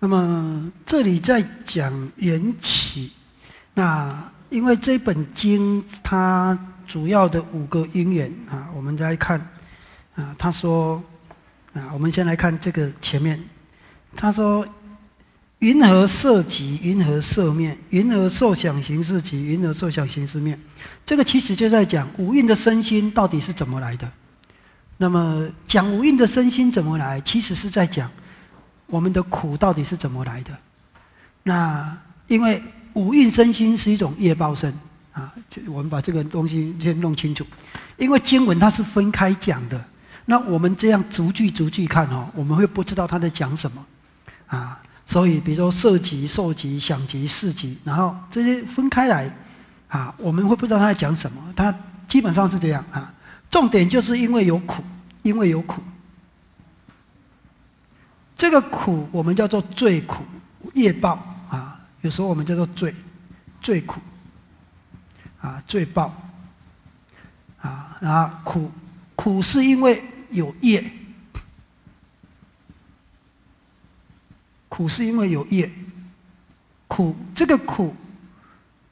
那么这里在讲缘起，那因为这本经它主要的五个因缘啊，我们来看啊，他说啊，我们先来看这个前面，他说。云何色集？云何色面？云何受想行识集？云何受想行识面？这个其实就在讲五蕴的身心到底是怎么来的。那么讲五蕴的身心怎么来，其实是在讲我们的苦到底是怎么来的。那因为五蕴身心是一种业报身啊，我们把这个东西先弄清楚。因为经文它是分开讲的，那我们这样逐句逐句看哦，我们会不知道他在讲什么啊。所以，比如说色集、受集、想集、事集，然后这些分开来，啊，我们会不知道他在讲什么。他基本上是这样啊，重点就是因为有苦，因为有苦，这个苦我们叫做罪苦、业报啊，有时候我们叫做罪、罪苦，啊，罪报，啊，啊，苦苦是因为有业。苦是因为有业，苦这个苦，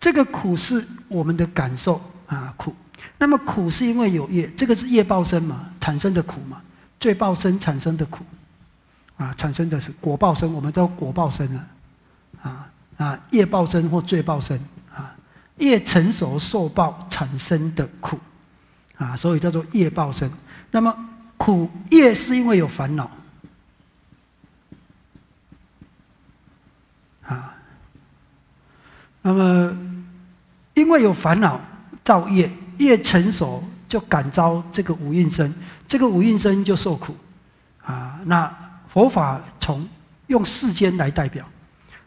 这个苦是我们的感受啊苦。那么苦是因为有业，这个是业报生嘛产生的苦嘛，罪报生产生的苦，啊产生的是果报身，我们都果报身了，啊啊业报身或罪报身啊业成熟受报产生的苦，啊所以叫做业报身。那么苦业是因为有烦恼。啊，那么因为有烦恼造业，业成熟就感召这个五蕴身，这个五蕴身就受苦。啊，那佛法从用世间来代表，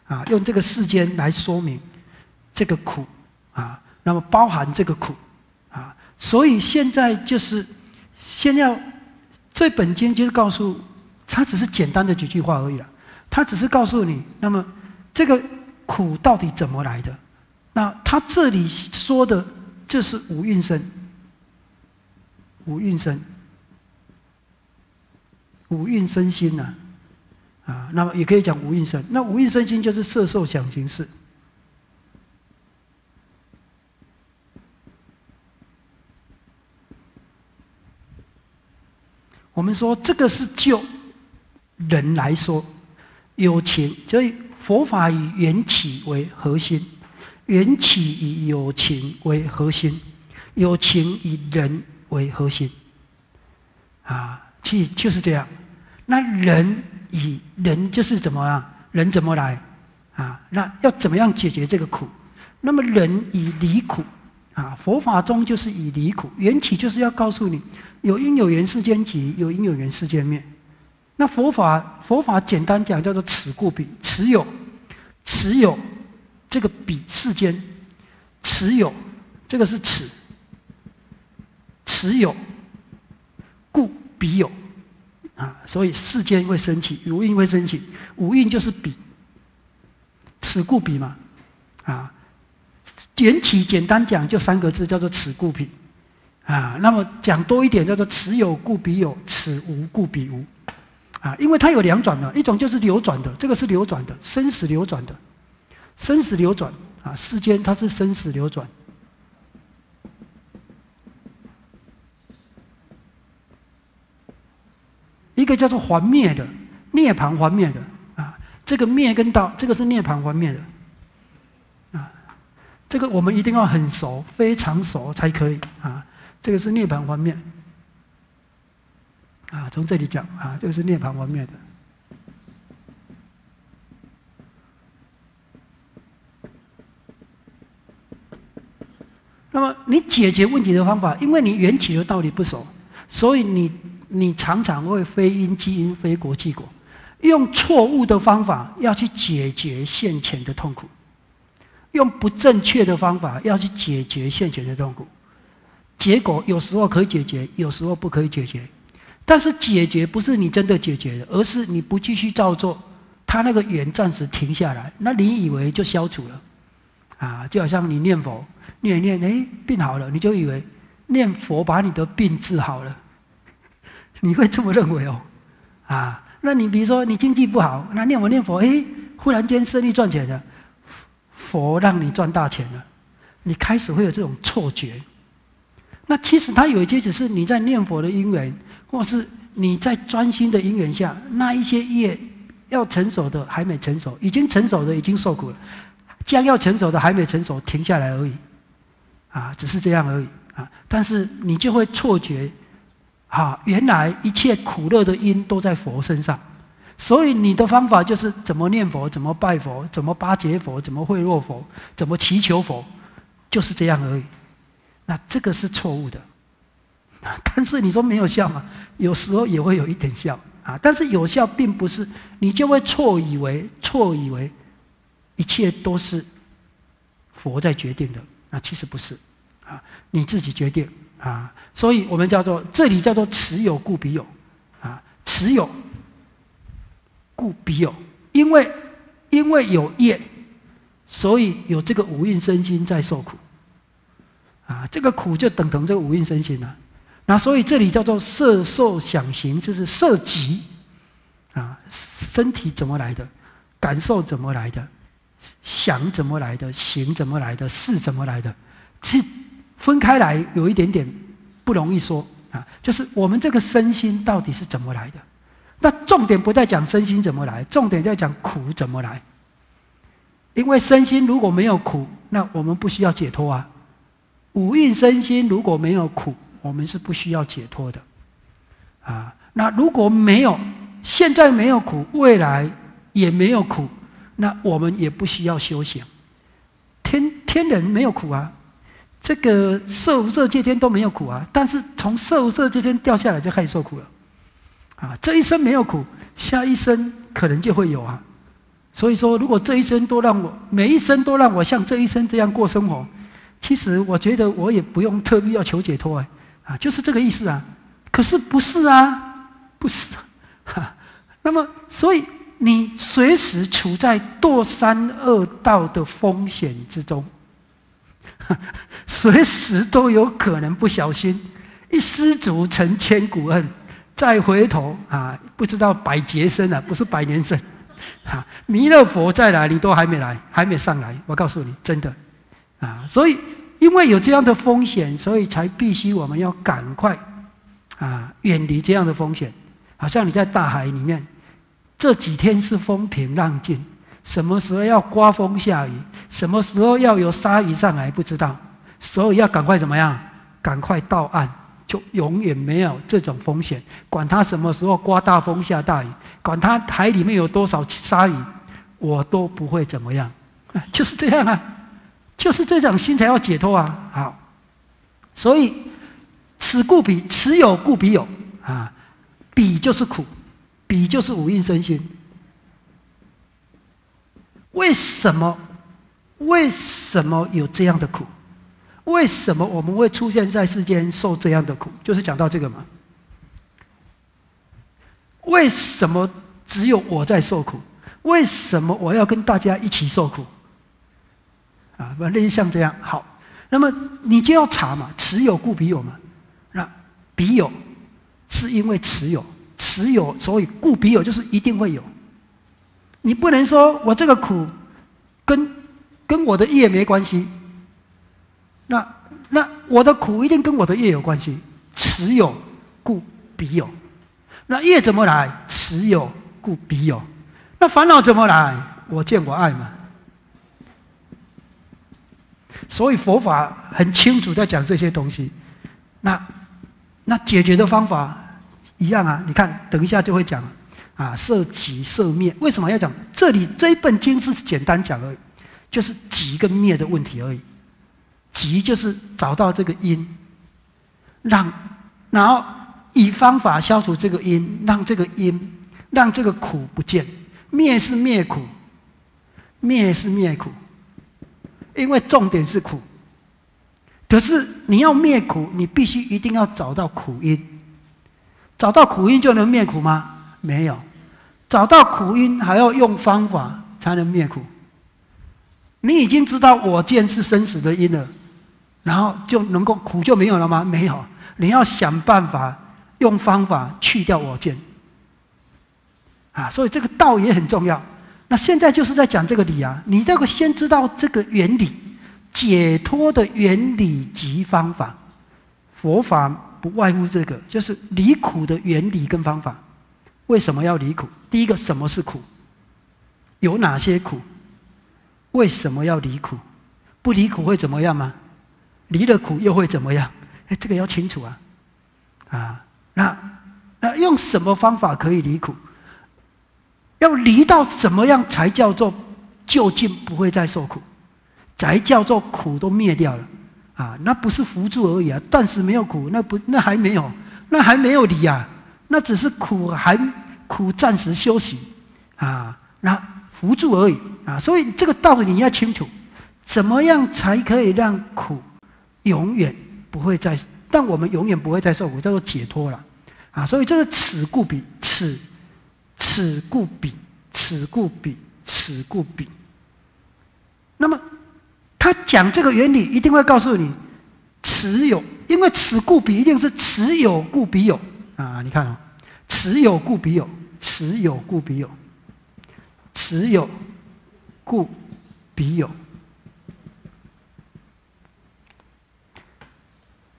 啊，用这个世间来说明这个苦，啊，那么包含这个苦，啊，所以现在就是先要这本经就是告诉，它只是简单的几句话而已了，它只是告诉你，那么。这个苦到底怎么来的？那他这里说的，就是五蕴身，五蕴身，五蕴身心呐，啊，那么也可以讲五蕴身。那五蕴身心就是色受想行识。我们说这个是就人来说，有情所以。佛法以缘起为核心，缘起以有情为核心，有情以人为核心，啊，其实就是这样。那人以人就是怎么样？人怎么来？啊，那要怎么样解决这个苦？那么人以离苦，啊，佛法中就是以离苦。缘起就是要告诉你，有因有缘世间起，有因有缘世间灭。那佛法，佛法简单讲叫做“此故彼”，此有，此有，这个彼世间，此有，这个是此，此有，故彼有，啊，所以世间会升起，五蕴会升起，五蕴就是彼，此故彼嘛，啊，缘起简单讲就三个字，叫做此故彼，啊，那么讲多一点叫做此有故彼有，此无故彼无。啊，因为它有两转的，一种就是流转的，这个是流转的，生死流转的，生死流转啊，世间它是生死流转。一个叫做还灭的，涅槃还灭的啊，这个灭跟道，这个是涅槃还灭的啊，这个我们一定要很熟，非常熟才可以啊，这个是涅槃还灭。啊，从这里讲啊，这个是涅槃完灭的。那么你解决问题的方法，因为你缘起的道理不熟，所以你你常常会非因即因，非果即果，用错误的方法要去解决现前的痛苦，用不正确的方法要去解决现前的痛苦，结果有时候可以解决，有时候不可以解决。但是解决不是你真的解决的，而是你不继续照做，他那个缘暂时停下来，那你以为就消除了，啊，就好像你念佛，念念，哎，病好了，你就以为念佛把你的病治好了，你会这么认为哦，啊，那你比如说你经济不好，那念佛念佛，哎，忽然间生意赚钱了，佛让你赚大钱了，你开始会有这种错觉。那其实它有一些只是你在念佛的因缘，或是你在专心的因缘下，那一些业要成熟的还没成熟，已经成熟的已经受苦了，将要成熟的还没成熟，停下来而已，啊，只是这样而已啊。但是你就会错觉。啊，原来一切苦乐的因都在佛身上，所以你的方法就是怎么念佛，怎么拜佛，怎么巴结佛，怎么会若佛，怎么祈求佛，就是这样而已。那这个是错误的，但是你说没有效吗？有时候也会有一点效啊，但是有效并不是你就会错以为错以为一切都是佛在决定的，那其实不是啊，你自己决定。啊，所以我们叫做这里叫做持有故彼有，啊，持有故彼有，因为因为有业，所以有这个五蕴身心在受苦，啊，这个苦就等同这个五蕴身心了。那所以这里叫做色受想行，就是色即，啊，身体怎么来的，感受怎么来的，想怎么来的，行怎么来的，事怎么来的，这。分开来有一点点不容易说啊，就是我们这个身心到底是怎么来的？那重点不在讲身心怎么来，重点在讲苦怎么来。因为身心如果没有苦，那我们不需要解脱啊。五蕴身心如果没有苦，我们是不需要解脱的啊。那如果没有现在没有苦，未来也没有苦，那我们也不需要修行。天天人没有苦啊。这个色无色界天都没有苦啊，但是从色无色界天掉下来就开始受苦了，啊，这一生没有苦，下一生可能就会有啊。所以说，如果这一生都让我每一生都让我像这一生这样过生活，其实我觉得我也不用特别要求解脱哎，啊，就是这个意思啊。可是不是啊，不是，哈。那么，所以你随时处在堕三恶道的风险之中。随时都有可能不小心，一失足成千古恨，再回头啊，不知道百劫生了，不是百年生，哈，弥勒佛再来，你都还没来，还没上来。我告诉你，真的，啊，所以因为有这样的风险，所以才必须我们要赶快啊，远离这样的风险。好像你在大海里面，这几天是风平浪静。什么时候要刮风下雨？什么时候要有鲨鱼上来？不知道，所以要赶快怎么样？赶快到岸，就永远没有这种风险。管它什么时候刮大风下大雨，管它海里面有多少鲨鱼，我都不会怎么样。就是这样啊，就是这种心才要解脱啊。好，所以此故彼，此有故彼有啊，彼就是苦，彼就是五蕴身心。为什么？为什么有这样的苦？为什么我们会出现在世间受这样的苦？就是讲到这个嘛。为什么只有我在受苦？为什么我要跟大家一起受苦？啊，不类似像这样。好，那么你就要查嘛，持有故彼有嘛。那彼有是因为持有，持有所以故彼有，就是一定会有。你不能说我这个苦，跟跟我的业没关系。那那我的苦一定跟我的业有关系。持有故彼有，那业怎么来？持有故彼有。那烦恼怎么来？我见我爱嘛。所以佛法很清楚在讲这些东西。那那解决的方法一样啊。你看，等一下就会讲。啊，色起色灭，为什么要讲？这里这一本经是简单讲而已，就是起跟灭的问题而已。起就是找到这个因，让然后以方法消除这个因，让这个因让这个苦不见。灭是灭苦，灭是灭苦，因为重点是苦。可是你要灭苦，你必须一定要找到苦因，找到苦因就能灭苦吗？没有。找到苦因，还要用方法才能灭苦。你已经知道我见是生死的因了，然后就能够苦就没有了吗？没有，你要想办法用方法去掉我见。啊，所以这个道也很重要。那现在就是在讲这个理啊，你这个先知道这个原理，解脱的原理及方法，佛法不外乎这个，就是离苦的原理跟方法。为什么要离苦？第一个，什么是苦？有哪些苦？为什么要离苦？不离苦会怎么样吗？离了苦又会怎么样？哎，这个要清楚啊！啊，那那用什么方法可以离苦？要离到怎么样才叫做就近不会再受苦，才叫做苦都灭掉了啊？那不是扶助而已啊！暂时没有苦，那不那还没有，那还没有离啊！那只是苦还苦暂时休息啊，那扶助而已啊！所以这个道理你要清楚，怎么样才可以让苦永远不会再，但我们永远不会再受苦，叫做解脱了啊！所以这个此故彼此。此故彼，此故彼，此故彼。那么，他讲这个原理，一定会告诉你，此有，因为此故彼一定是此有故彼有啊！你看哦，此有故彼有，此有故彼有，此有故彼有。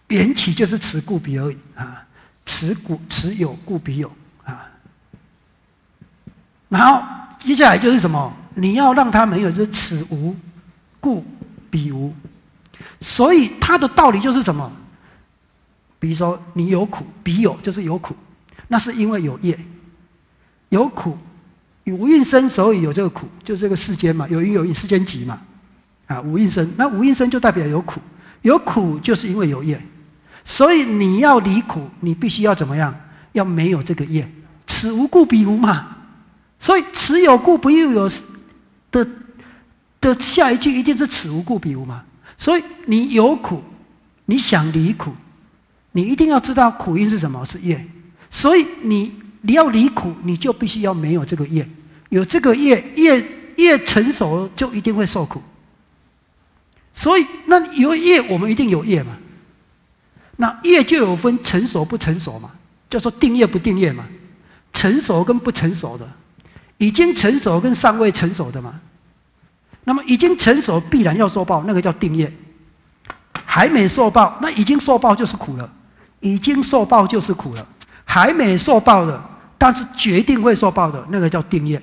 缘起就是此故彼而已啊！此故此有故彼有啊。然后接下来就是什么？你要让他没有，就是此无，故彼无。所以他的道理就是什么？比如说你有苦，彼有就是有苦，那是因为有业，有苦，五蕴生，所以有这个苦，就是这个世间嘛，有因有因，世间集嘛，啊，五蕴生，那五蕴生就代表有苦，有苦就是因为有业，所以你要离苦，你必须要怎么样？要没有这个业，此无故彼无嘛。所以，此有故不又有的的下一句一定是此无故彼无嘛？所以你有苦，你想离苦，你一定要知道苦因是什么？是业。所以你你要离苦，你就必须要没有这个业，有这个业，业业成熟就一定会受苦。所以那有业，我们一定有业嘛？那业就有分成熟不成熟嘛？叫做定业不定业嘛？成熟跟不成熟的。已经成熟跟尚未成熟的嘛，那么已经成熟必然要受报，那个叫定业；还没受报，那已经受报就是苦了，已经受报就是苦了；还没受报的，但是决定会受报的那个叫定业，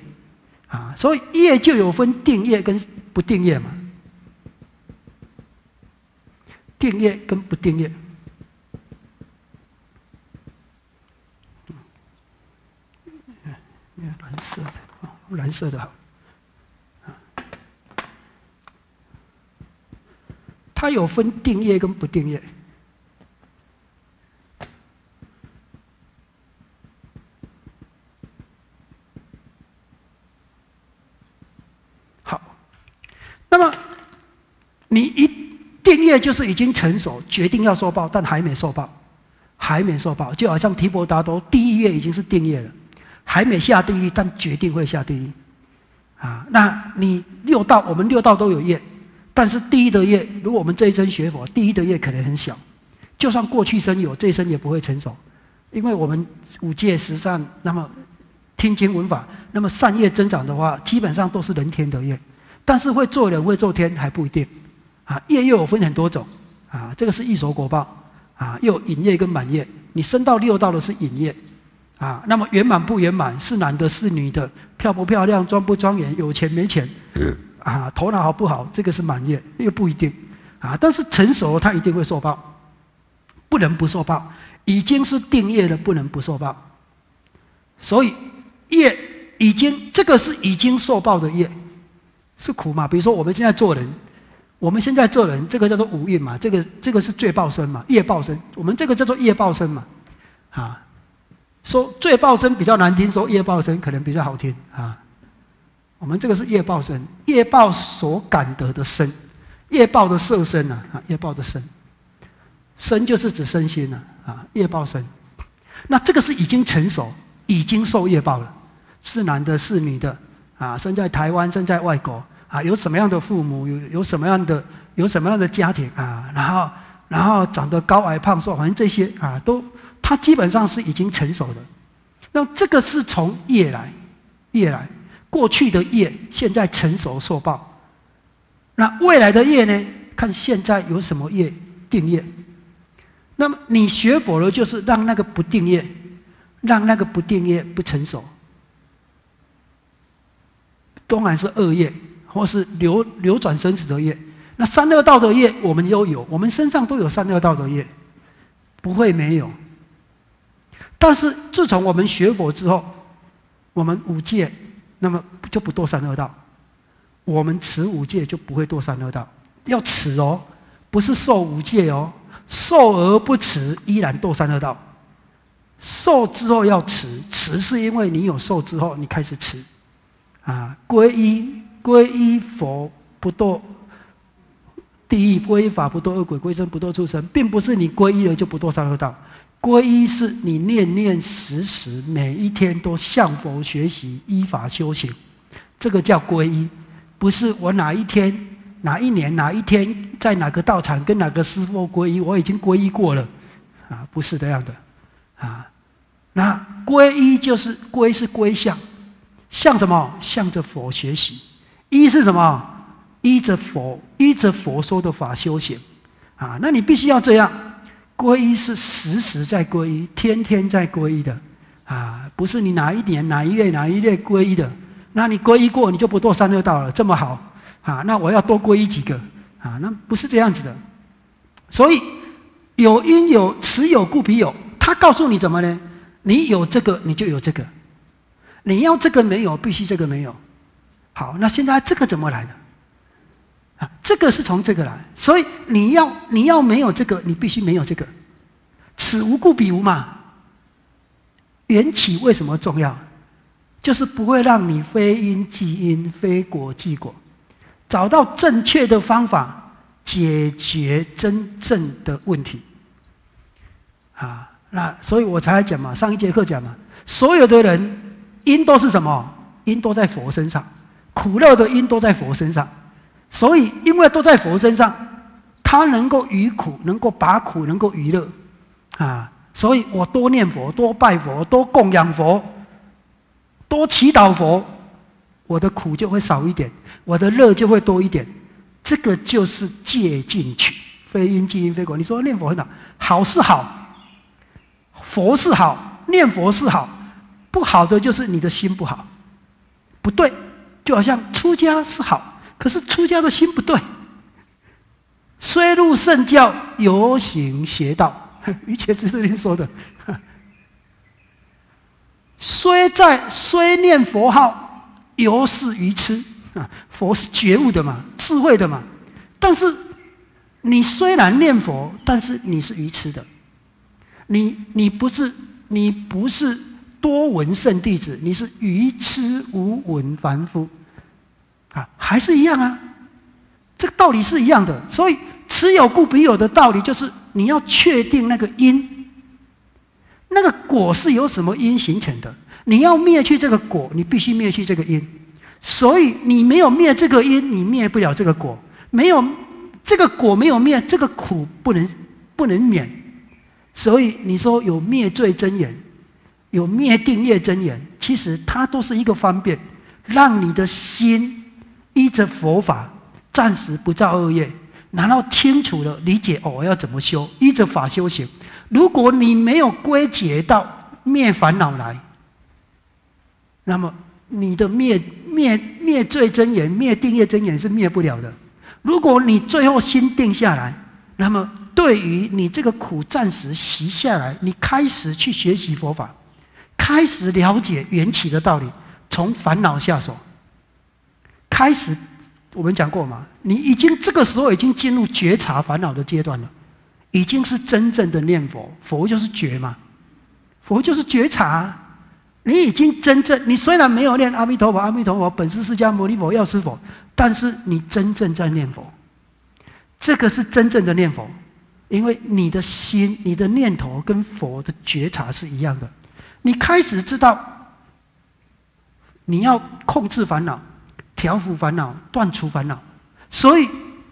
啊，所以业就有分定业跟不定业嘛，定业跟不定业，蓝色的。蓝色的好，它有分定业跟不定业。那么你一定业就是已经成熟，决定要受报，但还没受报，还没受报，就好像提婆达多第一业已经是定业了。还没下地狱，但决定会下地狱，啊！那你六道，我们六道都有业，但是第一的业，如果我们这一生学佛，第一的业可能很小，就算过去生有，这一生也不会成熟，因为我们五戒十善，那么听经闻法，那么善业增长的话，基本上都是人天的业，但是会做人会做天还不一定，啊！业又有分很多种，啊，这个是一手果报，啊，又隐业跟满业，你升到六道的是隐业。啊，那么圆满不圆满，是男的，是女的，漂不漂亮，庄不庄严，有钱没钱，啊，头脑好不好，这个是满业，又不一定，啊，但是成熟他一定会受报，不能不受报，已经是定业了，不能不受报，所以业已经这个是已经受报的业，是苦嘛？比如说我们现在做人，我们现在做人，这个叫做五蕴嘛，这个这个是罪报身嘛，业报身，我们这个叫做业报身嘛，啊。说罪报身比较难听，说业报身可能比较好听啊。我们这个是业报身，业报所感得的身，业报的色身呐啊，业报的身，身就是指身心呐啊，业报身。那这个是已经成熟，已经受业报了，是男的，是女的啊，生在台湾，生在外国啊，有什么样的父母，有有什么样的，有什么样的家庭啊，然后然后长得高矮胖瘦，反正这些啊都。他基本上是已经成熟的，那这个是从业来，业来，过去的业现在成熟受报，那未来的业呢？看现在有什么业定业。那么你学佛了，就是让那个不定业，让那个不定业不成熟，当然是恶业，或是流流转生死的业。那三恶道的业，我们都有，我们身上都有三恶道的业，不会没有。但是自从我们学佛之后，我们五戒，那么就不堕三恶道。我们持五戒就不会堕三恶道。要持哦，不是受五戒哦，受而不持，依然堕三恶道。受之后要持，持是因为你有受之后，你开始持，啊，皈依皈依佛不堕。地狱皈依法不堕恶鬼，归生不堕畜生，并不是你皈依了就不堕三恶道。皈依是你念念时时，每一天都向佛学习，依法修行，这个叫皈依。不是我哪一天、哪一年、哪一天在哪个道场跟哪个师傅皈依，我已经皈依过了，啊，不是这样的，啊，那皈依就是皈是归向，向什么？向着佛学习。依是什么？依着佛，依着佛说的法修行，啊，那你必须要这样。皈依是时时在皈依，天天在皈依的，啊，不是你哪一年哪一月哪一月皈依的，那你皈依过你就不堕三恶道了，这么好，啊，那我要多皈依几个，啊，那不是这样子的。所以有因有持有故彼有，他告诉你怎么呢？你有这个你就有这个，你要这个没有，必须这个没有。好，那现在这个怎么来的？啊，这个是从这个来，所以你要你要没有这个，你必须没有这个。此无故彼无嘛。缘起为什么重要？就是不会让你非因即因，非果即果，找到正确的方法解决真正的问题。啊，那所以我才讲嘛，上一节课讲嘛，所有的人因都是什么？因都在佛身上，苦乐的因都在佛身上。所以，因为都在佛身上，他能够与苦，能够把苦，能够娱乐，啊！所以我多念佛，多拜佛，多供养佛，多祈祷佛，我的苦就会少一点，我的乐就会多一点。这个就是借进去，非因即因非果。你说念佛很好，好是好，佛是好，念佛是好，不好的就是你的心不好，不对。就好像出家是好。可是出家的心不对，虽入圣教，犹行邪道。于谦之师您说的，虽在虽念佛号，犹是愚痴啊！佛是觉悟的嘛，智慧的嘛。但是你虽然念佛，但是你是愚痴的。你你不是你不是多闻圣弟子，你是愚痴无闻凡夫。啊，还是一样啊，这个道理是一样的。所以持有故彼有的道理，就是你要确定那个因，那个果是由什么因形成的。你要灭去这个果，你必须灭去这个因。所以你没有灭这个因，你灭不了这个果。没有这个果没有灭，这个苦不能不能免。所以你说有灭罪真言，有灭定业真言，其实它都是一个方便，让你的心。依着佛法，暂时不造恶业，然后清楚了理解哦，我要怎么修？依着法修行。如果你没有归结到灭烦恼来，那么你的灭灭灭罪真言、灭定业真言是灭不了的。如果你最后心定下来，那么对于你这个苦暂时习下来，你开始去学习佛法，开始了解缘起的道理，从烦恼下手。开始，我们讲过嘛？你已经这个时候已经进入觉察烦恼的阶段了，已经是真正的念佛。佛就是觉嘛，佛就是觉察。你已经真正，你虽然没有念阿弥陀佛，阿弥陀佛，本师释迦牟尼佛，药师佛，但是你真正在念佛。这个是真正的念佛，因为你的心、你的念头跟佛的觉察是一样的。你开始知道，你要控制烦恼。调伏烦恼，断除烦恼，所以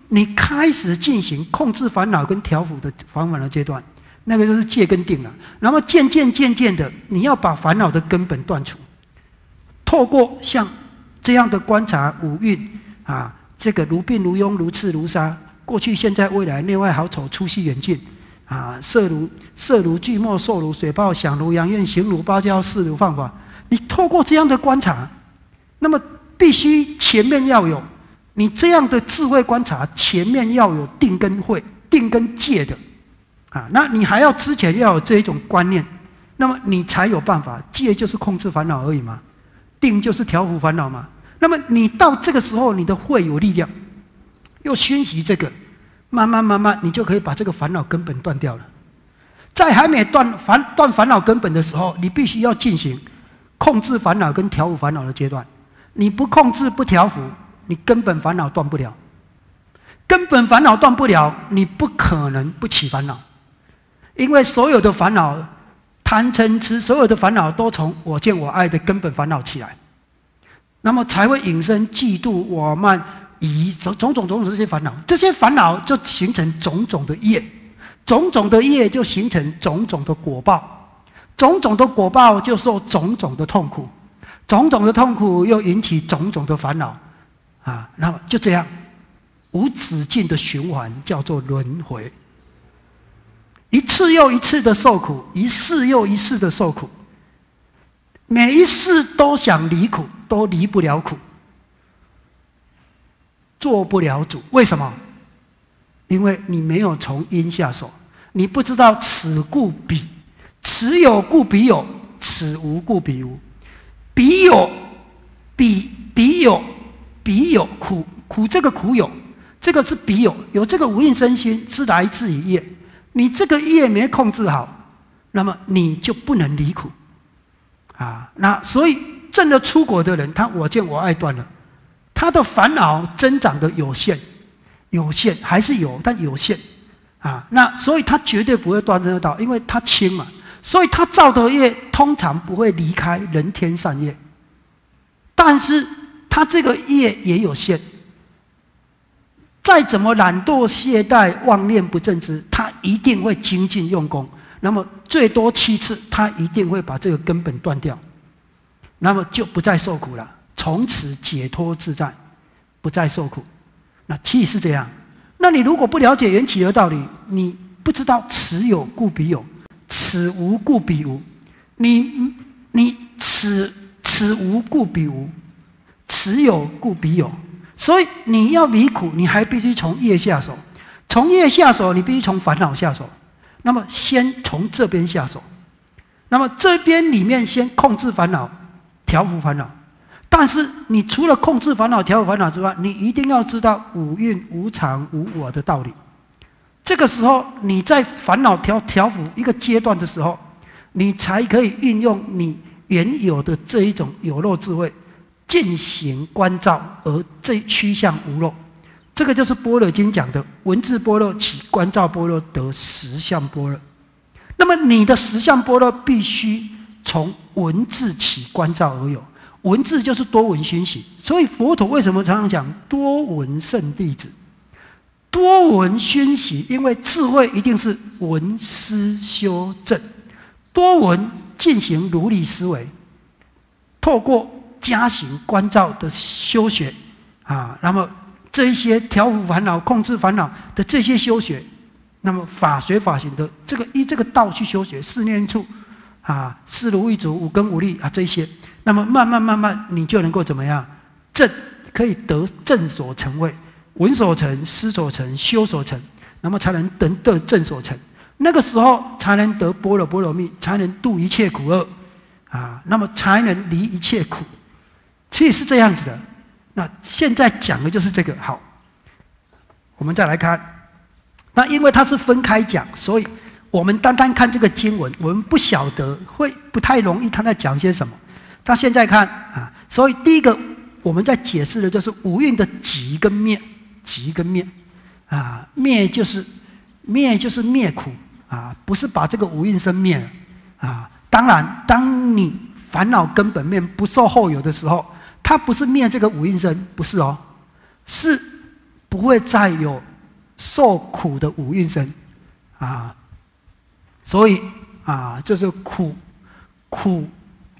你开始进行控制烦恼跟调伏的方法的阶段，那个就是戒跟定了。然后渐渐渐渐的，你要把烦恼的根本断除。透过像这样的观察五蕴啊，这个如病如痈如刺如沙，过去现在未来内外好丑粗细远近啊，色如色如巨墨受如水泡想如阳焰行如芭蕉事如放法。你透过这样的观察，那么必须前面要有你这样的智慧观察，前面要有定跟慧、定跟戒的啊，那你还要之前要有这一种观念，那么你才有办法。戒就是控制烦恼而已嘛。定就是调伏烦恼嘛？那么你到这个时候，你的会有力量，又熏习这个，慢慢慢慢，你就可以把这个烦恼根本断掉了。在还没断烦断烦恼根本的时候，你必须要进行控制烦恼跟调伏烦恼的阶段。你不控制不调伏，你根本烦恼断不了。根本烦恼断不了，你不可能不起烦恼，因为所有的烦恼。贪嗔痴，所有的烦恼都从我见我爱的根本烦恼起来，那么才会引生嫉妒、我慢、疑种种种种这些烦恼，这些烦恼就形成种种的业，种种的业就形成种种的果报，种种的果报就受种种的痛苦，种种的痛苦又引起种种的烦恼，啊，那么就这样无止境的循环，叫做轮回。一次又一次的受苦，一世又一世的受苦，每一世都想离苦，都离不了苦，做不了主。为什么？因为你没有从因下手，你不知道此故彼，此有故彼有，此无故彼无，彼有彼彼有彼有苦苦这个苦有，这个是彼有有这个无印身心是来自于业。你这个业没控制好，那么你就不能离苦，啊，那所以证了出国的人，他我见我爱断了，他的烦恼增长的有限，有限还是有，但有限，啊，那所以他绝对不会断这个道，因为他轻嘛，所以他造的业通常不会离开人天善业，但是他这个业也有限。再怎么懒惰懈怠妄念不正直，他一定会精进用功。那么最多七次，他一定会把这个根本断掉，那么就不再受苦了，从此解脱自在，不再受苦。那气是这样。那你如果不了解缘起的道理，你不知道此有故彼有，此无故彼无。你你此此无故彼无，此有故彼有。所以你要离苦，你还必须从业下手；从业下手，你必须从烦恼下手。那么先从这边下手。那么这边里面先控制烦恼，调伏烦恼。但是你除了控制烦恼、调伏烦恼之外，你一定要知道五蕴无常、无我的道理。这个时候你在烦恼调调伏一个阶段的时候，你才可以运用你原有的这一种有漏智慧。进行观照，而这趋向无漏，这个就是《般若经》讲的文字般若起观照般若得实相般若。那么你的实相般若必须从文字起观照而有，文字就是多闻熏习。所以佛陀为什么常常讲多闻圣弟子？多闻熏习，因为智慧一定是闻思修正，多闻进行如理思维，透过。加行观照的修学啊，那么这一些调伏烦恼、控制烦恼的这些修学，那么法学法行的这个依这个道去修学，四念处啊，四如一足、五根五力啊这些，那么慢慢慢慢，你就能够怎么样正可以得正所成位，闻所成、思所成、修所成，那么才能得得正所成。那个时候才能得般若波罗蜜，才能度一切苦厄啊，那么才能离一切苦。其实是这样子的，那现在讲的就是这个。好，我们再来看，那因为它是分开讲，所以我们单单看这个经文，我们不晓得会不太容易他在讲些什么。他现在看啊，所以第一个我们在解释的就是五蕴的极跟灭，极跟灭啊，灭就是灭就是灭苦啊，不是把这个五蕴生灭啊。当然，当你烦恼根本面不受后有的时候。它不是灭这个五蕴身，不是哦，是不会再有受苦的五蕴身啊，所以啊，就是苦苦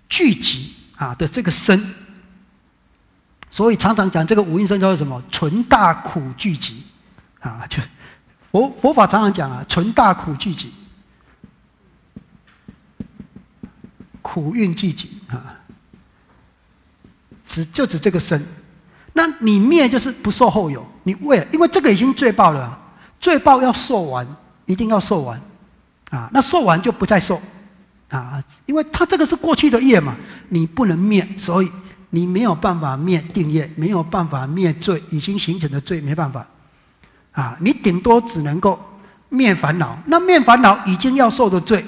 聚集啊的这个身，所以常常讲这个五蕴身叫做什么？纯大苦聚集，啊，就佛佛法常常讲啊，纯大苦聚集，苦运聚集啊，只就指这个身。那你灭就是不受后有，你为因为这个已经罪报了，罪报要受完，一定要受完，啊，那受完就不再受。啊，因为他这个是过去的业嘛，你不能灭，所以你没有办法灭定业，没有办法灭罪，已经形成的罪没办法。啊，你顶多只能够灭烦恼，那灭烦恼已经要受的罪，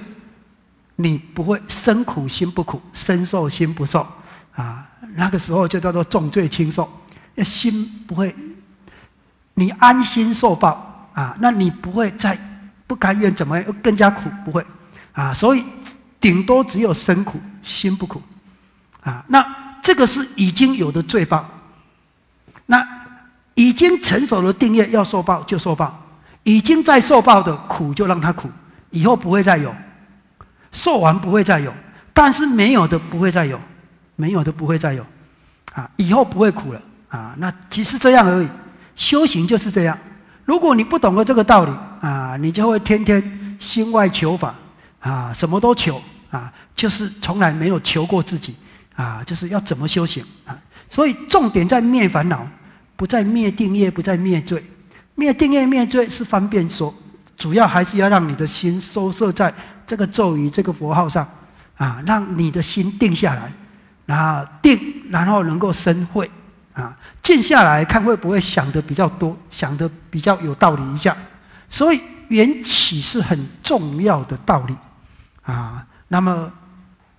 你不会身苦心不苦，身受心不受。啊，那个时候就叫做重罪轻受，心不会，你安心受报啊，那你不会再不甘愿怎么样，更加苦，不会啊，所以。顶多只有身苦心不苦，啊，那这个是已经有的罪报。那已经成熟的定业要受报就受报，已经在受报的苦就让他苦，以后不会再有，受完不会再有，但是没有的不会再有，没有的不会再有，啊，以后不会苦了，啊，那只是这样而已。修行就是这样，如果你不懂得这个道理，啊，你就会天天心外求法。啊，什么都求啊，就是从来没有求过自己啊，就是要怎么修行啊？所以重点在灭烦恼，不在灭定业，不在灭罪。灭定业灭罪是方便说，主要还是要让你的心收摄在这个咒语、这个佛号上啊，让你的心定下来，然后定，然后能够生慧啊，静下来看会不会想的比较多，想的比较有道理一下。所以缘起是很重要的道理。啊，那么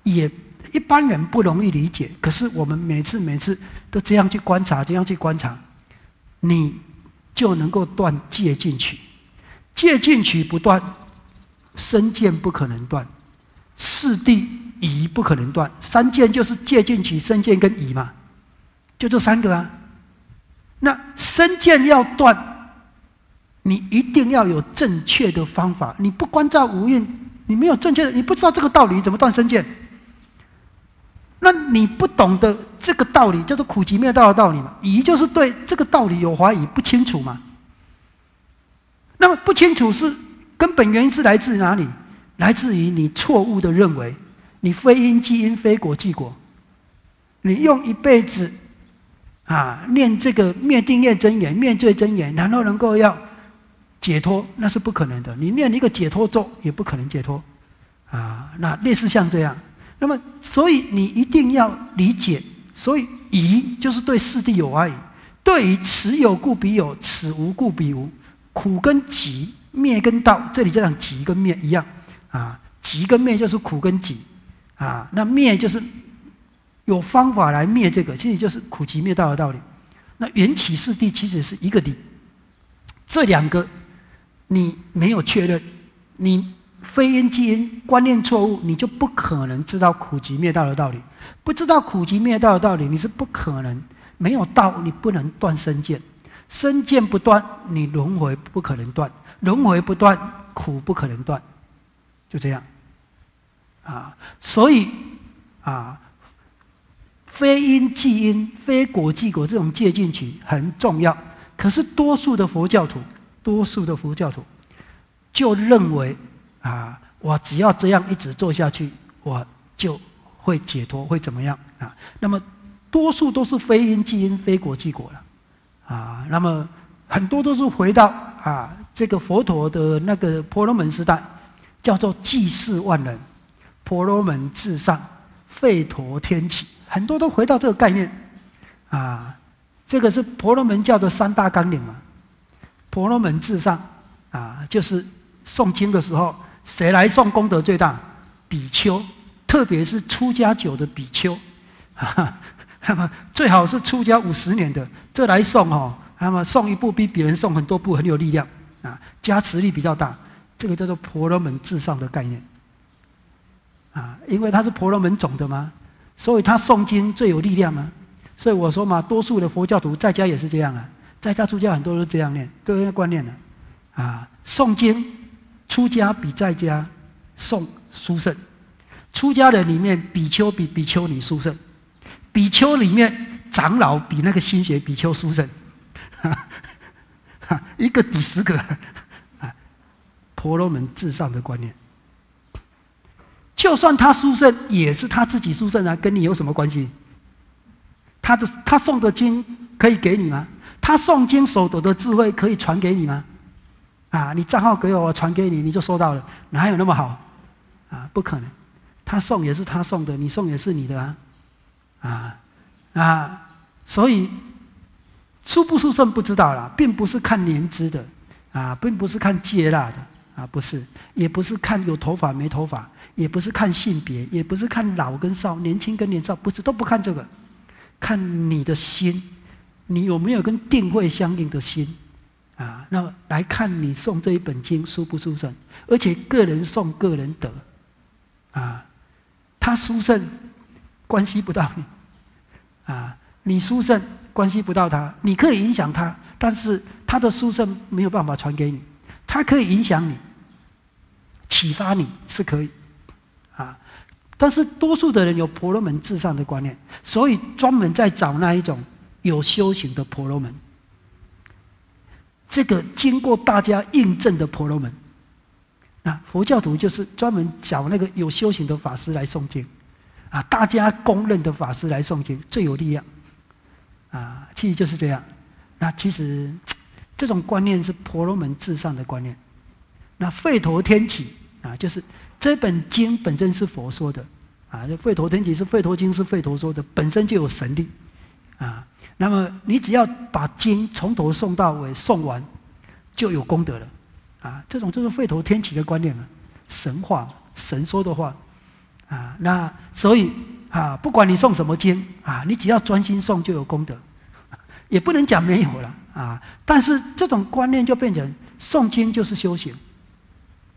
也一般人不容易理解。可是我们每次每次都这样去观察，这样去观察，你就能够断戒进取。戒进取不断，身见不可能断，四谛疑不可能断。三见就是戒进取、身见跟疑嘛，就这三个啊。那身见要断，你一定要有正确的方法。你不关照无蕴。你没有正确的，你不知道这个道理怎么断身见？那你不懂得这个道理，叫做苦集灭道的道理嘛？疑就是对这个道理有怀疑，不清楚嘛？那么不清楚是根本原因是来自哪里？来自于你错误的认为，你非因即因，非果即果。你用一辈子啊念这个灭定业真言、灭罪真言，然后能够要。解脱那是不可能的，你念一个解脱咒也不可能解脱，啊，那类似像这样，那么所以你一定要理解，所以疑就是对四谛有爱，对于此有故彼有，此无故彼无，苦跟集，灭跟道，这里就像集跟灭一样，啊，集跟灭就是苦跟集，啊，那灭就是有方法来灭这个，其实就是苦集灭道的道理。那缘起四谛其实是一个理，这两个。你没有确认，你非因即因，观念错误，你就不可能知道苦集灭道的道理。不知道苦集灭道的道理，你是不可能没有道，你不能断身见。身见不断，你轮回不可能断，轮回不断，苦不可能断，就这样。啊，所以啊，非因即因，非果即果，这种借进去很重要。可是多数的佛教徒。多数的佛教徒就认为啊，我只要这样一直做下去，我就会解脱，会怎么样啊？那么多数都是非因即因，非果即果了啊。那么很多都是回到啊这个佛陀的那个婆罗门时代，叫做济世万人，婆罗门至上，吠陀天启，很多都回到这个概念啊。这个是婆罗门教的三大纲领嘛。婆罗门至上，啊，就是诵经的时候，谁来诵功德最大？比丘，特别是出家久的比丘，啊，那么最好是出家五十年的，这来诵哦，那么诵一部比别人诵很多部很有力量，啊，加持力比较大，这个叫做婆罗门至上的概念，啊，因为他是婆罗门种的嘛，所以他诵经最有力量嘛，所以我说嘛，多数的佛教徒在家也是这样啊。在家出家很多都这样念，都有观念的，啊，诵经出家比在家诵殊胜，出家人里面比丘比比丘尼殊胜，比丘里面长老比那个新学比丘殊胜，一个抵十个，啊婆罗门至上的观念。就算他殊胜，也是他自己殊胜啊，跟你有什么关系？他的他诵的经可以给你吗？他诵经所得的智慧可以传给你吗？啊，你账号给我，我传给你，你就收到了，哪有那么好？啊，不可能。他送也是他送的，你送也是你的啊，啊啊，所以殊不殊胜不知道了，并不是看年资的，啊，并不是看接纳的，啊，不是，也不是看有头发没头发。也不是看性别，也不是看老跟少、年轻跟年少，不是都不看这个，看你的心，你有没有跟定慧相应的心啊？那来看你送这一本经殊不殊胜？而且个人送个人得啊，他殊胜关系不到你啊，你殊胜关系不到他，你可以影响他，但是他的殊胜没有办法传给你，他可以影响你，启发你是可以。啊但是多数的人有婆罗门至上的观念，所以专门在找那一种有修行的婆罗门。这个经过大家印证的婆罗门，那，佛教徒就是专门找那个有修行的法师来诵经，啊，大家公认的法师来诵经最有力量，啊，其实就是这样。那其实这种观念是婆罗门至上的观念。那吠陀天启啊，就是。这本经本身是佛说的，啊，这《吠陀天启》是《吠陀经》是吠陀说的，本身就有神力，啊，那么你只要把经从头诵到尾诵完，就有功德了，啊，这种就是《吠陀天启》的观念嘛，神话，神说的话，啊，那所以啊，不管你诵什么经啊，你只要专心诵就有功德，也不能讲没有了啊，但是这种观念就变成诵经就是修行。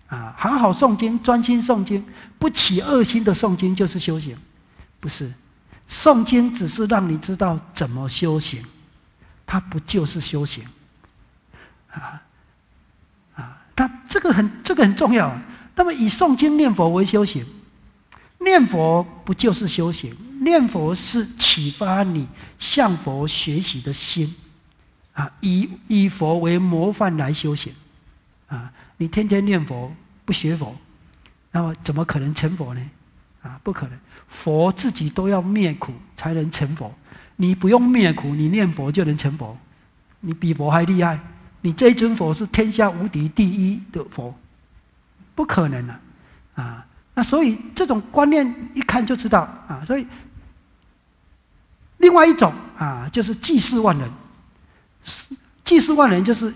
啊，好好诵经，专心诵经，不起恶心的诵经就是修行，不是？诵经只是让你知道怎么修行，它不就是修行？啊啊，它这个很这个很重要。那么以诵经念佛为修行，念佛不就是修行？念佛是启发你向佛学习的心，啊，以以佛为模范来修行，啊，你天天念佛。不学佛，那么怎么可能成佛呢？啊，不可能！佛自己都要灭苦才能成佛。你不用灭苦，你念佛就能成佛。你比佛还厉害。你这一尊佛是天下无敌第一的佛，不可能啊！啊，那所以这种观念一看就知道啊。所以另外一种啊，就是济世万人。济世万人就是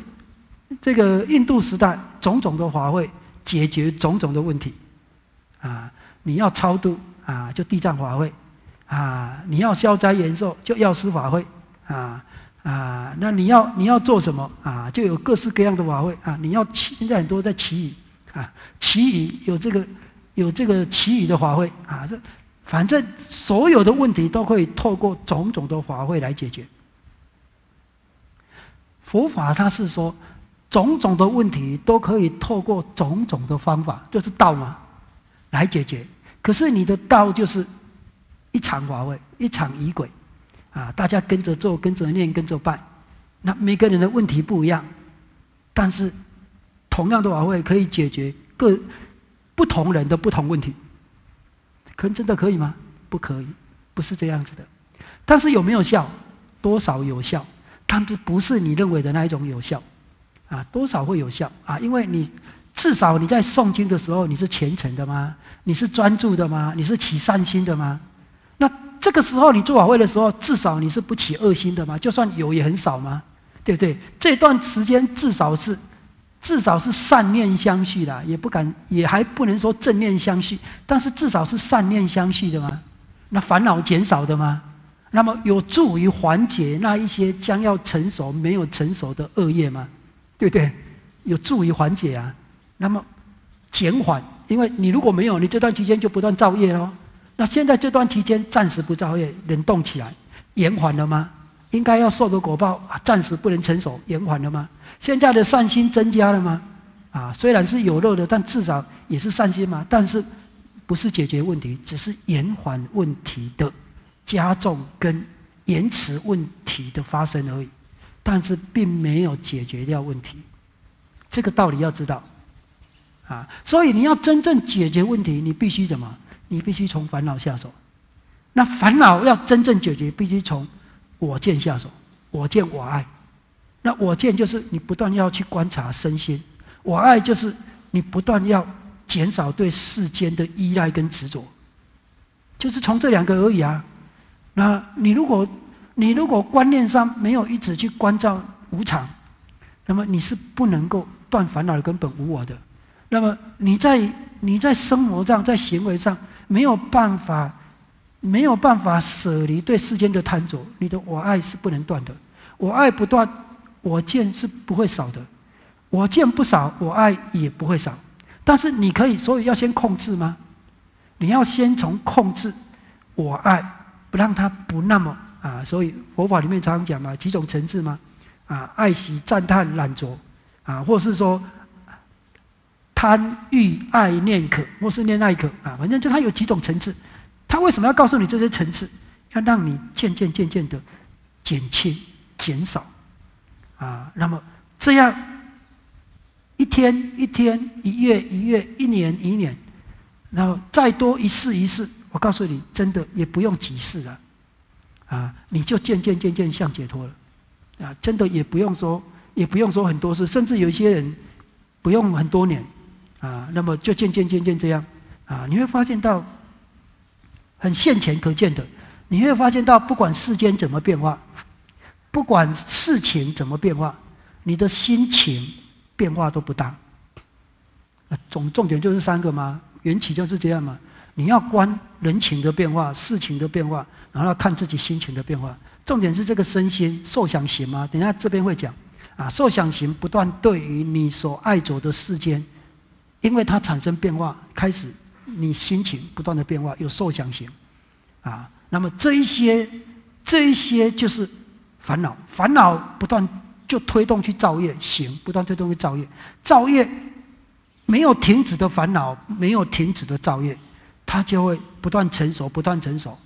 这个印度时代种种的法会。解决种种的问题，啊，你要超度啊，就地藏法会，啊，你要消灾延寿，就药师法会，啊啊，那你要你要做什么啊？就有各式各样的法会啊。你要祈现在很多在祈雨啊，祈雨有这个有这个祈雨的法会啊，这反正所有的问题都可以透过种种的法会来解决。佛法它是说。种种的问题都可以透过种种的方法，就是道嘛，来解决。可是你的道就是一场法会，一场仪轨，啊，大家跟着做，跟着念，跟着拜。那每个人的问题不一样，但是同样的法会可以解决各不同人的不同问题。可能真的可以吗？不可以，不是这样子的。但是有没有效？多少有效？但是不是你认为的那一种有效。啊，多少会有效啊？因为你至少你在诵经的时候，你是虔诚的吗？你是专注的吗？你是起善心的吗？那这个时候你做法会的时候，至少你是不起恶心的吗？就算有也很少吗？对不对？这段时间至少是至少是善念相续的，也不敢也还不能说正念相续，但是至少是善念相续的吗？那烦恼减少的吗？那么有助于缓解那一些将要成熟没有成熟的恶业吗？对不对？有助于缓解啊。那么减缓，因为你如果没有，你这段期间就不断造业喽。那现在这段期间暂时不造业，冷冻起来，延缓了吗？应该要受的果报啊，暂时不能成熟，延缓了吗？现在的善心增加了吗？啊，虽然是有漏的，但至少也是善心嘛。但是不是解决问题，只是延缓问题的加重跟延迟问题的发生而已，但是并没有解决掉问题。这个道理要知道，啊，所以你要真正解决问题，你必须怎么？你必须从烦恼下手。那烦恼要真正解决，必须从我见下手。我见我爱，那我见就是你不断要去观察身心；我爱就是你不断要减少对世间的依赖跟执着，就是从这两个而已啊。那你如果你如果观念上没有一直去关照无常，那么你是不能够断烦恼的根本无我的。那么你在你在生活上在行为上没有办法。没有办法舍离对世间的贪着，你的我爱是不能断的。我爱不断，我见是不会少的。我见不少，我爱也不会少。但是你可以，所以要先控制吗？你要先从控制我爱，不让它不那么啊。所以佛法里面常常讲嘛，几种层次吗？啊，爱惜、赞叹、懒着啊，或是说贪欲、爱念可，或是念爱可啊，反正就它有几种层次。他为什么要告诉你这些层次？要让你渐渐渐渐的减轻、减少，啊，那么这样一天一天、一月一月、一年一年，然后再多一世一世，我告诉你，真的也不用几世了，啊，你就渐渐渐渐向解脱了，啊，真的也不用说，也不用说很多事，甚至有些人不用很多年，啊，那么就渐渐渐渐这样，啊，你会发现到。很现前可见的，你会发现到，不管世间怎么变化，不管事情怎么变化，你的心情变化都不大。总重点就是三个嘛？缘起就是这样嘛。你要观人情的变化、事情的变化，然后要看自己心情的变化。重点是这个身心受想行吗？等下这边会讲啊，受想行不断对于你所爱着的世间，因为它产生变化，开始。你心情不断的变化，有受想行，啊，那么这一些，这一些就是烦恼，烦恼不断就推动去造业，行不断推动去造业，造业没有停止的烦恼，没有停止的造业，它就会不断成熟，不断成熟，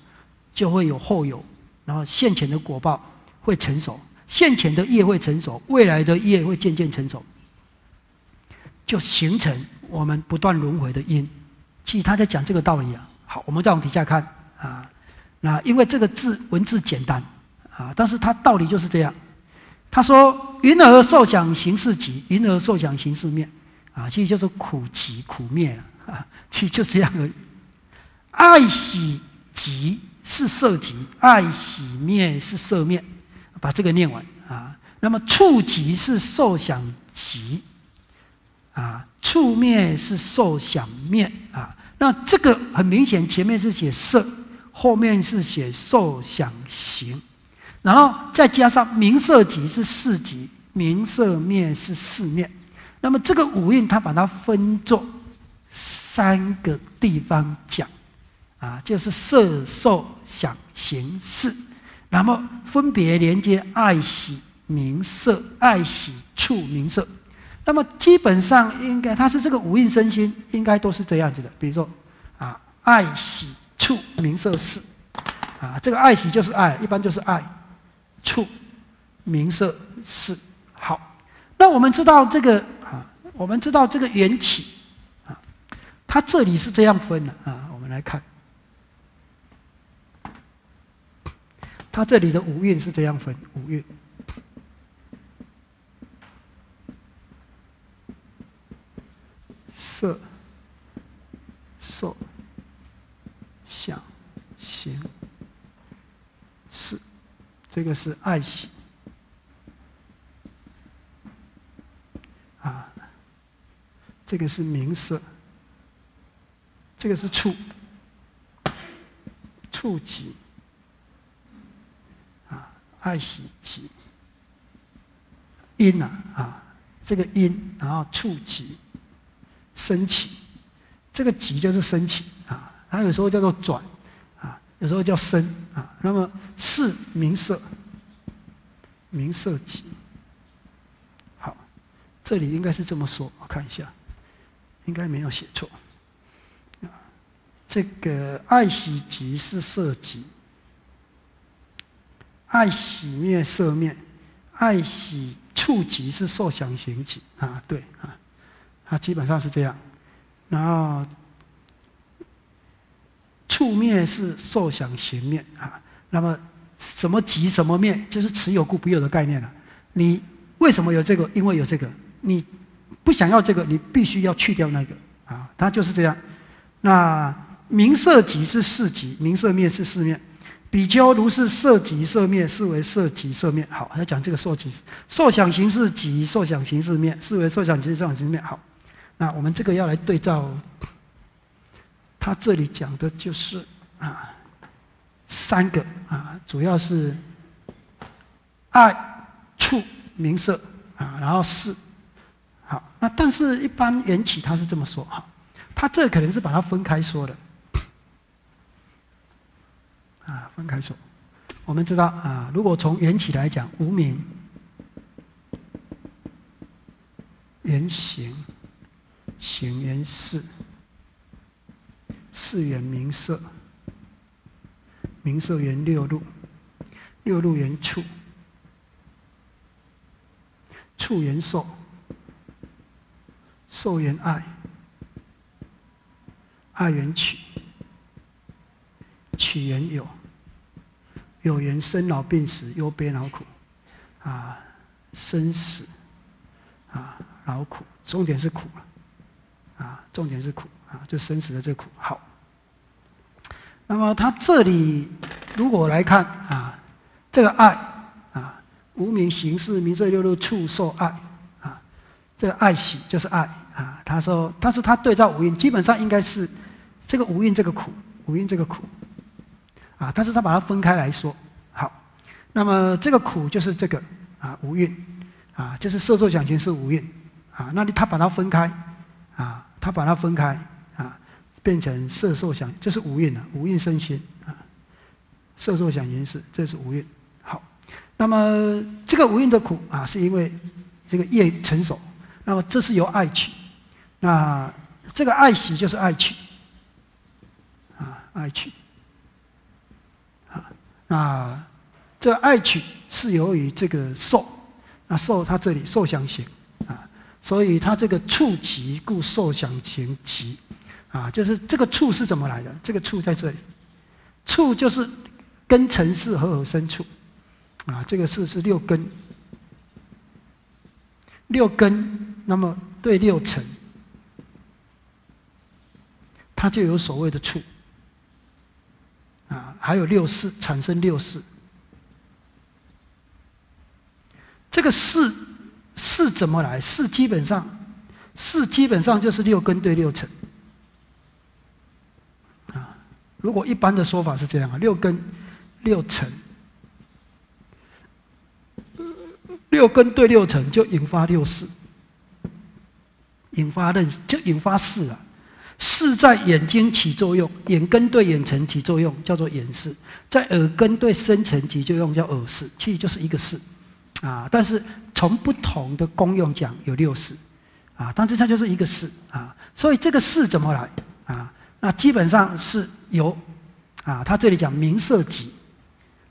就会有后有，然后现前的果报会成熟，现前的业会成熟，未来的业会渐渐成熟，就形成我们不断轮回的因。其实他在讲这个道理啊。好，我们再往底下看啊。那因为这个字文字简单啊，但是它道理就是这样。他说：“云而受想行识集，云而受想行识灭。”啊，其实就是苦集苦灭啊。其实就这样而已。爱喜集是色集，爱喜灭是色灭。把这个念完啊。那么触集是受想集啊。触灭是受想灭啊，那这个很明显，前面是写色，后面是写受想行，然后再加上名色即是四即，名色灭是四灭，那么这个五蕴它把它分作三个地方讲，啊，就是色受想行识，那么分别连接爱喜名色，爱喜触名色。那么基本上应该，它是这个五蕴身心，应该都是这样子的。比如说，啊，爱喜触名色事，啊，这个爱喜就是爱，一般就是爱，触名色事。好，那我们知道这个啊，我们知道这个缘起啊，它这里是这样分的啊。我们来看，它这里的五蕴是这样分，五蕴。色、受、想、行、识，这个是爱喜啊，这个是名色，这个是触，触及啊，爱喜及因啊啊，这个因，然后触及。升起，这个急就是升起啊，它有时候叫做转啊，有时候叫升啊。那么是名色，名色急。好，这里应该是这么说，我看一下，应该没有写错啊。这个爱喜急是色急爱喜灭色灭，爱喜触即是受想行即啊，对啊，它基本上是这样。然后触灭是受想行灭啊，那么什么即什么灭，就是持有故不有的概念了。你为什么有这个？因为有这个。你不想要这个，你必须要去掉那个啊，它就是这样。那名色即是四即，名色灭是四灭。比丘如是色即色灭，是为色即色灭。好，要讲这个受即受想行识即受想行识灭，是为受想行识受想行灭。好，那我们这个要来对照，他这里讲的就是啊三个啊，主要是爱、触、名色啊，然后是好。那但是一般缘起他是这么说哈，他这可能是把它分开说的。啊，分开说。我们知道啊，如果从缘起来讲，无名、缘行、行缘事、事缘名色、名色缘六路、六路缘处、处缘受、受缘爱、爱缘取、取缘有。有缘生老病死忧悲劳苦，啊，生死，啊，劳苦，重点是苦了，啊，重点是苦，啊，就生死的这苦。好，那么他这里如果来看啊，这个爱啊，无名行识名色六路触受爱啊，这个爱喜就是爱啊。他说，但是他对照无印，基本上应该是这个无印这个苦，无印这个苦。啊，但是他把它分开来说，好，那么这个苦就是这个啊无蕴，啊就是色受想行识无蕴，啊，那你他把它分开，啊，他把它分开，啊，变成色受想，这是无蕴的无蕴身心啊，色受想行识这是无蕴，好，那么这个无蕴的苦啊，是因为这个业成熟，那么这是由爱取，那这个爱喜就是爱取，啊爱取啊。那这个爱取是由于这个受，那受它这里受想行啊，所以它这个触即故受想行即啊，就是这个触是怎么来的？这个触在这里，触就是根尘世合而生处啊，这个是是六根，六根那么对六尘，它就有所谓的触。啊，还有六世产生六世，这个世世怎么来？世基本上，世基本上就是六根对六尘。啊，如果一般的说法是这样啊，六根六尘，六根对六尘就引发六世，引发认识就引发世啊。视在眼睛起作用，眼根对眼尘起作用，叫做眼视；在耳根对声尘起作用，叫耳视。其实就是一个视，啊，但是从不同的功用讲，有六视，啊，但是它就是一个视，啊，所以这个视怎么来？啊，那基本上是由，啊，他这里讲名色集，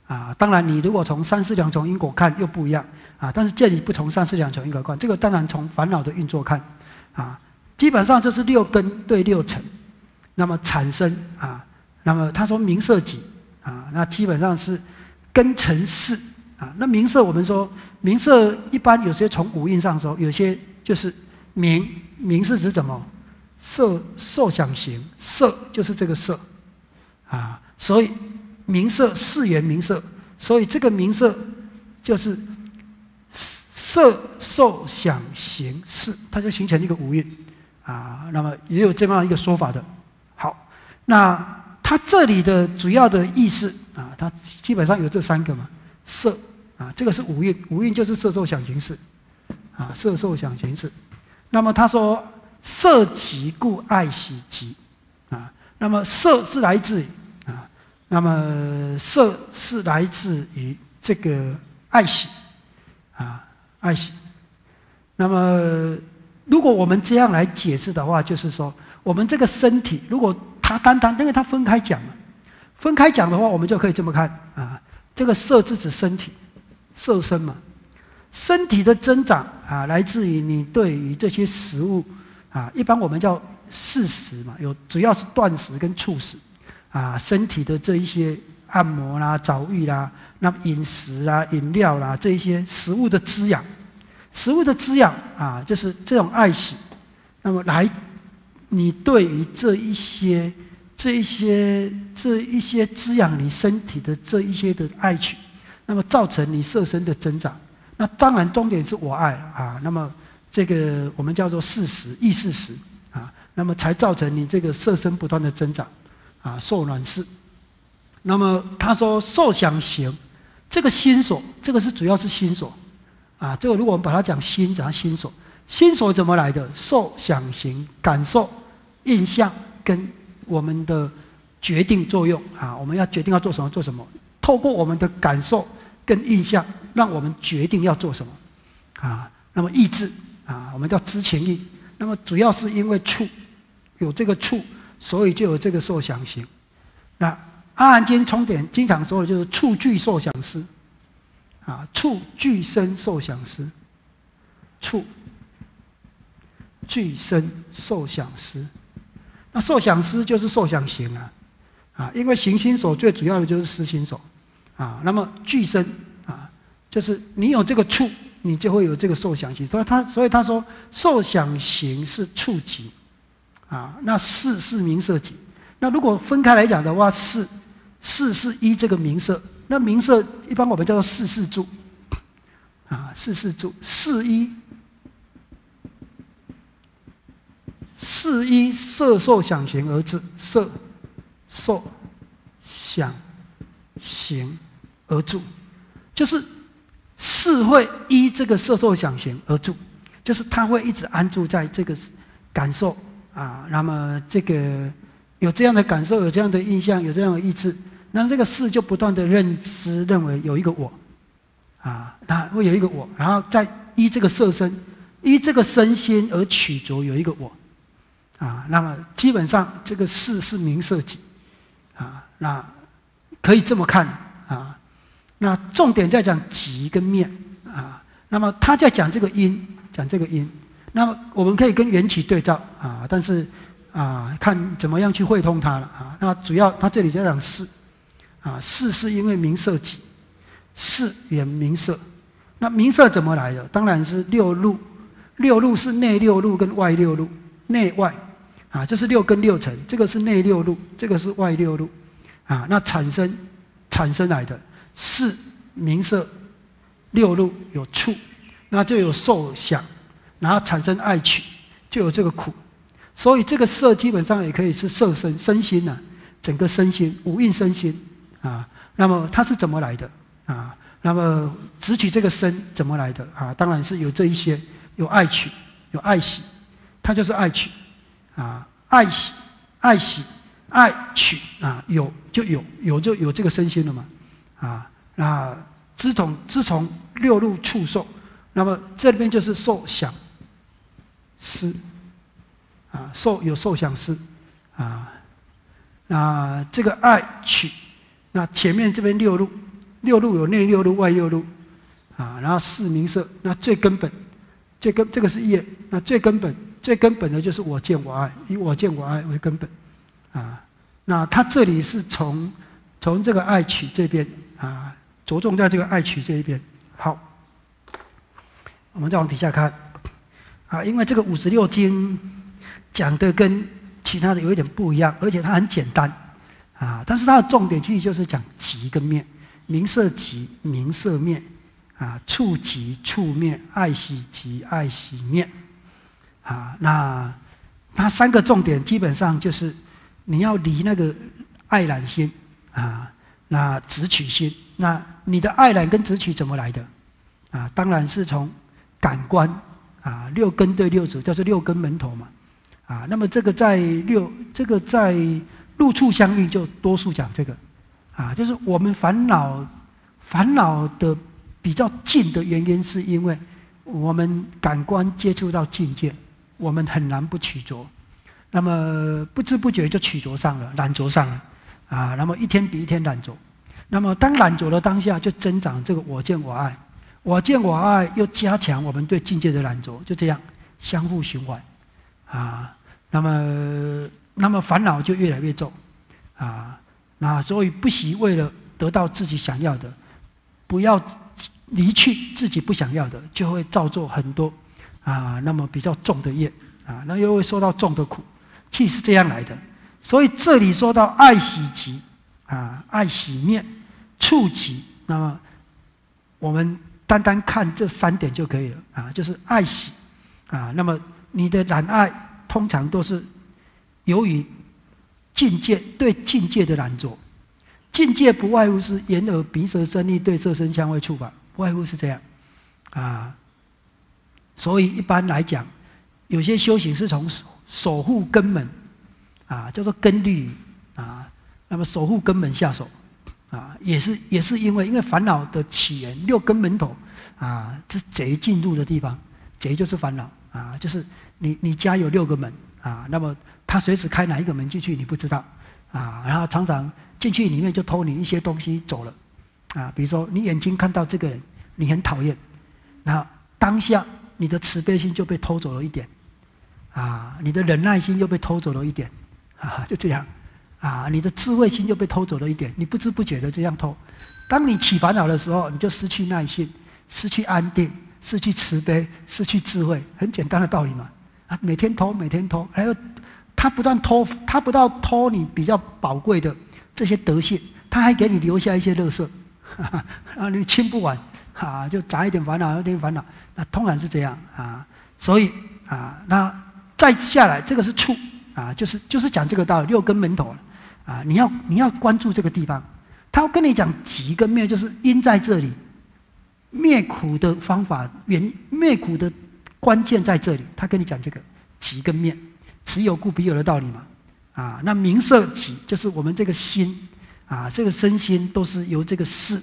啊，当然你如果从三世两重因果看又不一样，啊，但是这里不从三世两重因果看，这个当然从烦恼的运作看，啊。基本上就是六根对六尘，那么产生啊，那么他说名色集啊，那基本上是根尘世啊。那名色我们说名色一般有些从五蕴上说，有些就是名名是指怎么色受想行色就是这个色啊，所以名色四缘名色，所以这个名色就是色受想行识，它就形成一个五蕴。啊，那么也有这么样一个说法的。好，那它这里的主要的意思啊，它基本上有这三个嘛，色啊，这个是五蕴，五蕴就是色受想行识，啊，色受想行识。那么他说色即故爱喜即，啊，那么色是来自于啊，那么色是来自于这个爱喜，啊，爱喜，那么。如果我们这样来解释的话，就是说，我们这个身体，如果它单单，因为它分开讲嘛分开讲的话，我们就可以这么看啊。这个色是指身体，瘦身嘛。身体的增长啊，来自于你对于这些食物啊，一般我们叫四食嘛，有主要是断食跟促食啊，身体的这一些按摩啦、澡浴啦，那饮食啊、饮料啦这一些食物的滋养，食物的滋养啊，就是这种爱惜，那么来，你对于这一些、这一些、这一些滋养你身体的这一些的爱取，那么造成你色身的增长。那当然，重点是我爱啊。那么这个我们叫做事实，意事实啊。那么才造成你这个色身不断的增长啊，受暖事。那么他说受想行，这个心所，这个是主要是心所啊。这个如果我们把它讲心，讲心所，心所怎么来的？受想行，感受、印象跟我们的决定作用啊。我们要决定要做什么，做什么，透过我们的感受跟印象。让我们决定要做什么，啊，那么意志啊，我们叫知情意。那么主要是因为触，有这个触，所以就有这个受想行。那阿含经充点经常说的就是触具受想思，啊，触具身受想思，触具身受想思。那受想思就是受想行啊，啊，因为行心所最主要的就是思心所，啊，那么具身。就是你有这个触，你就会有这个受想行。所以他，所以他说，受想行是触及，啊，那事是名色集。那如果分开来讲的话，事事是依这个名色，那名色一般我们叫做事事住，啊，事事住，事依事依色受想行而至，色受想行而住，就是。是会依这个色受想行而住，就是他会一直安住在这个感受啊。那么这个有这样的感受，有这样的印象，有这样的意志，那这个事就不断的认知，认为有一个我啊，他会有一个我，然后再依这个色身，依这个身心而取着有一个我啊。那么基本上这个事是名色己啊，那可以这么看。那重点在讲极跟面啊，那么他在讲这个因，讲这个因，那么我们可以跟缘起对照啊，但是啊，看怎么样去汇通它了啊。那主要他这里在讲事啊，事是因为名色起，事缘名色，那名色怎么来的？当然是六路，六路是内六路跟外六路，内外啊，这是六根六尘，这个是内六路，这个是外六路啊，那产生产生来的。是名色六路有触，那就有受想，然后产生爱取，就有这个苦。所以这个色基本上也可以是色身身心呐，整个身心五蕴身心啊。那么它是怎么来的啊？那么只取这个身怎么来的啊？当然是有这一些，有爱取，有爱喜，它就是爱取啊，爱喜，爱喜，爱取啊，有就有，有就有这个身心了嘛。啊，那自从自从六路触受，那么这边就是受想思，啊，受有受想思，啊，那这个爱取，那前面这边六路，六路有内六路外六路，啊，然后四名色，那最根本，最根这个是业，那最根本最根本的就是我见我爱，以我见我爱为根本，啊，那他这里是从从这个爱取这边。啊，着重在这个爱取这一边。好，我们再往底下看。啊，因为这个五十六经讲的跟其他的有一点不一样，而且它很简单。啊，但是它的重点其实就是讲极跟面，明色极，明色面。啊，触极，触面，爱喜极，爱喜面。啊，那它三个重点基本上就是你要离那个爱染心。啊。那直取心，那你的爱染跟直取怎么来的？啊，当然是从感官啊，六根对六祖叫做六根门头嘛，啊，那么这个在六这个在六处相遇就多数讲这个，啊，就是我们烦恼烦恼的比较近的原因，是因为我们感官接触到境界，我们很难不取着，那么不知不觉就取着上了，染着上了。啊，那么一天比一天懒着，那么当懒着的当下，就增长这个我见我爱，我见我爱又加强我们对境界的懒着，就这样相互循环，啊，那么那么烦恼就越来越重，啊，那所以不惜为了得到自己想要的，不要离去自己不想要的，就会造作很多啊，那么比较重的业，啊，那又会受到重的苦，气是这样来的。所以这里说到爱喜极，啊，爱喜面，触及，那么我们单单看这三点就可以了，啊，就是爱喜，啊，那么你的懒爱通常都是由于境界对境界的懒着，境界不外乎是眼耳鼻舌身意对色身香味触法，不外乎是这样，啊，所以一般来讲，有些修行是从守护根本。啊，叫做根律啊，那么守护根本下手啊，也是也是因为因为烦恼的起源六根门头啊，是贼进入的地方，贼就是烦恼啊，就是你你家有六个门啊，那么他随时开哪一个门进去你不知道啊，然后常常进去里面就偷你一些东西走了啊，比如说你眼睛看到这个人你很讨厌，那当下你的慈悲心就被偷走了一点啊，你的忍耐心又被偷走了一点。啊，就这样，啊，你的智慧心就被偷走了一点，你不知不觉的这样偷。当你起烦恼的时候，你就失去耐心，失去安定，失去慈悲，失去智慧，很简单的道理嘛。啊，每天偷，每天偷，还有他不断偷，他不但偷你比较宝贵的这些德性，他还给你留下一些乐色，啊，你清不完，啊，就杂一点烦恼，一点烦恼，那通常是这样啊。所以啊，那再下来，这个是处。啊，就是就是讲这个道理，六根门头啊，你要你要关注这个地方。他要跟你讲几个灭，就是因在这里，灭苦的方法，原灭苦的关键在这里。他跟你讲这个几个灭，此有故彼有的道理嘛。啊，那名色己就是我们这个心啊，这个身心都是由这个事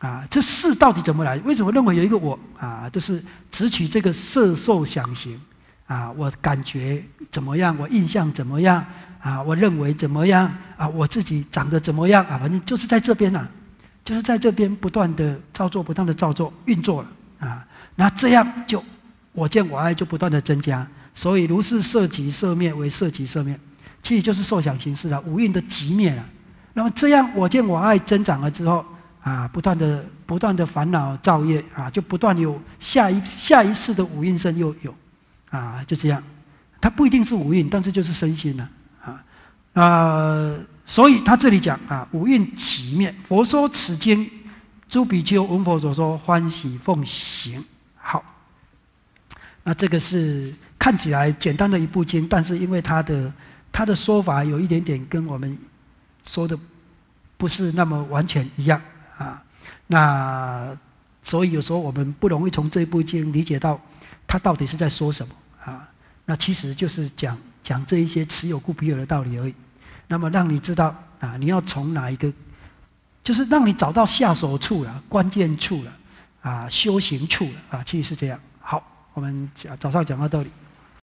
啊，这事到底怎么来？为什么认为有一个我啊？就是只取这个色受想行。啊，我感觉怎么样？我印象怎么样？啊，我认为怎么样？啊，我自己长得怎么样？啊，反正就是在这边呐，就是在这边不断的操作，不断的造作运作了啊。那这样就我见我爱就不断的增加，所以如是色即色灭为色即色灭，其实就是受想行识啊，无蕴的极灭了。那么这样我见我爱增长了之后啊，不断的不断的烦恼造业啊，就不断有下一下一次的五蕴生又有。啊，就这样，它不一定是五蕴，但是就是身心了，啊，所以他这里讲啊，五蕴起灭。佛说此经，诸比丘闻佛所说，欢喜奉行。好，那这个是看起来简单的一部经，但是因为他的他的说法有一点点跟我们说的不是那么完全一样啊，那所以有时候我们不容易从这一部经理解到。他到底是在说什么啊？那其实就是讲讲这一些持有故彼有的道理而已。那么让你知道啊，你要从哪一个，就是让你找到下手处了、关键处了啊、修行处了啊，其实是这样。好，我们讲早上讲到这里。